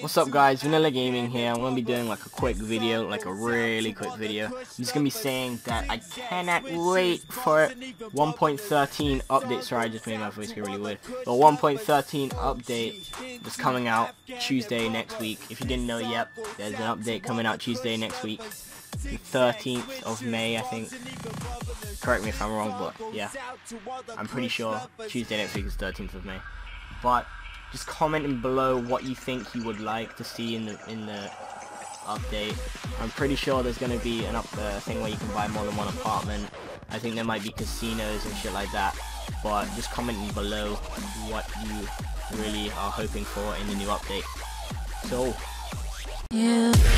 What's up guys, Vanilla Gaming here. I'm going to be doing like a quick video, like a really quick video. I'm just going to be saying that I cannot wait for 1.13 update. Sorry, I just made my voice get really weird. But 1.13 update is coming out Tuesday next week. If you didn't know yet, there's an update coming out Tuesday next week. The 13th of May, I think. Correct me if I'm wrong, but yeah. I'm pretty sure Tuesday next week is 13th of May. But just commenting below what you think you would like to see in the in the update. I'm pretty sure there's going to be an up uh, thing where you can buy more than one apartment. I think there might be casinos and shit like that. But just commenting below what you really are hoping for in the new update. So, yeah.